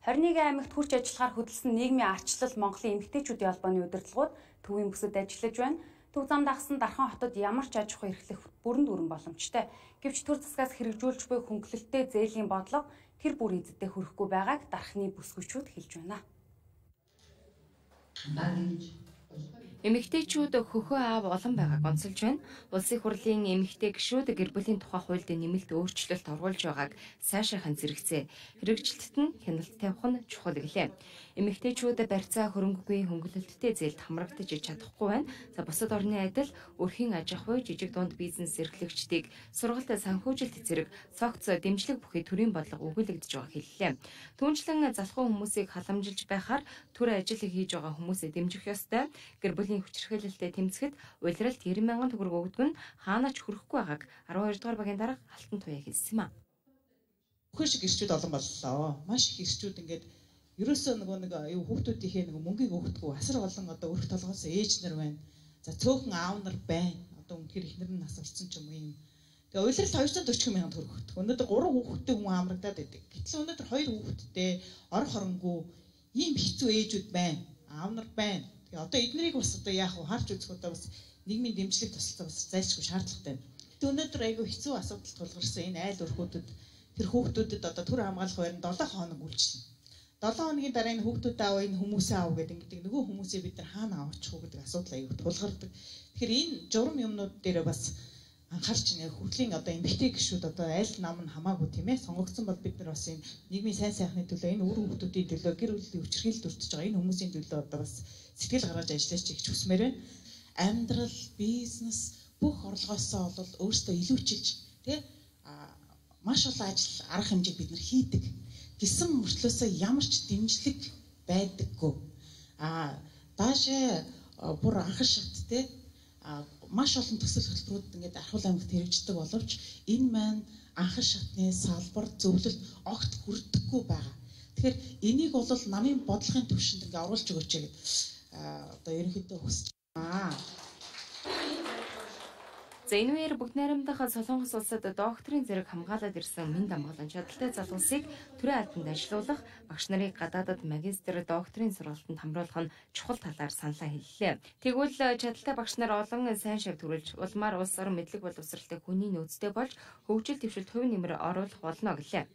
21 аймагт хүч ажиллагаар хөдөлсөн нийгмийн арчлал Монголын эмэгтэйчүүдийн холбооны удирдлагууд төвийн бүсэд ажиллаж байна. Төв зам дагсан Дархан хотод ямар ч аж ахуй эрхлэх бүрэн дүүрэн боломжтой. Гэвч төр засгаас хэрэгжүүлж буй хөнгөлөлттэй зээлийн бодлого тэр бүр эзэдээ хүрэхгүй байгааг дархны бүсгүйчүүд хэлж байна. Эмэгтэйчүүд хөхөө аав олон байгааг онцолж байна. Улсын хурлын эмэгтэй гишүүд гэр бүлийн тухай хуульд нэмэлт өөрчлөлт оруулж байгааг сайшаахан зэрэгцээ. Хэрэгжилтэд нь хяналт тавих нь чухал гэлээ. Эмэгтэйчүүд барьцаа хөрөнгөгүй хөнгөлөлттэй зээлд хамрагдаж чадахгүй байна. За бусад орны адил өрхийн аж ахуй, жижиг дунд бизнес эрхлэгчдийг сургалт санхүүжилт зэрэг цогц дэмжлэг бүхий төрийн бодлого өгүүлэгдэж байгааг хэллээ. Түүнчлэн залхуу хүмүүсийг халамжилж байхаар төр ажил хийж байгаа хүмүүсээ дэмжих ёстой. Гэр бүл хуулийн хүчирхээлэлтэд тэмцэхэд улиралд 90 мянган төгрөг өгдөг нь хаанаач хүрэхгүй байгааг 12 дугаар багийн дарга Алтан туяа хэлсэн юм а. Бүхэн шиг ирчүүд олон боллоо. Маш их ирчүүд ингээд ерөөсөө нөгөө нэг юу хүүхдүүдийнхээ нөгөө мөнгийг өгдөггүй асар олон одоо өрх толгоос ээж нар байна. За цөөхөн аав нар байна. Одоо үнэхээр ихнэр нь нас орсон ч юм уу юм. Тэгээ улиралд 240 мянган төгрөг өгдөг. Өнөөдөр 3 хүүхэдтэй хүн амрагдаад байдаг. Гэтэл өнөөдөр 2 хүүхэдтэй орох хоронгүй ийм хэцүү ээжүүд байна. Аав нар байна. Тэгээ одоо эднэрийг бас одоо яах вэ? Харж үзэх удаа бас нийгмийн дэмжлэг тусалцаа бас зайлшгүй шаардлагатай байна. Гэтэ өнөөдөр айгүй хэцүү асуудал тулгарсан энэ айл өрхүүдэд тэр хүүхдүүдэд одоо төр хамгаалах байр нь 7 хоног үйлчлэнэ. 7 хоногийн дараа энэ хүүхдүүд аав энэ хүмүүсээ аав гэдэг ингэдэг нөгөө хүмүүсээ бид нар хаана аваачих вэ гэдэг асуудал аягүй тулгардаг. Тэгэхээр энэ журам юмнууд дээр бас анхаарч нэг хөглийн одоо эмгтэй гişүүд одоо аль нам нь хамаагүй тийм ээ сонгогдсон бол бид нар бас энэ нийгмийн сайн сайхны төлөө энэ үр хүүхдүүдийн төлөө гэр бүлийн өвчрхийлд өртөж байгаа энэ хүмүүсийн төлөө одоо бас сэтгэл гаргаж ажиллаж чигч хүсмээр байна. Амьдрал, бизнес бүх орлогоосоо бол өөртөө илүүчилж тий маш олон ажил арга хэмжээг бид нар хийдэг. Гисэн мөртлөөсөө ямар ч дэмжлэг байдаггүй. А даашаа бүр анхан шат тий маш олон төсөл хөтөлбөрүүд ингээд Архуул аймагт хэрэгждэг боловч энэ маань анхан шатны салбар зөвлөлт огт хүрдэггүй байгаа. Тэгэхээр энийг бол намын бодлогын төвшөнд ингээд оруулж өгөөч гэдэг одоо ерөнхийдөө хүсэж байна. За энэ үеэр бүгд найрамдах Солонгос улсад докторийн зэрэг хамгаалаад ирсэн мэн дамгаалan чадaltaй залуусыг төрийн албанд ажилуулах багш нарыг гадаадад магистр докторийн сургалтанд хамруулах нь чухал талаар саналаа хэллээ. Тэгвэл чадaltaй багш нар олон сайн шав төрүүлж улмаар улс орон мэдлэг боловсралтай хүний нөөцтэй болж хөгжил дэвшилт хувь нэмэр оруулах болно гэлээ.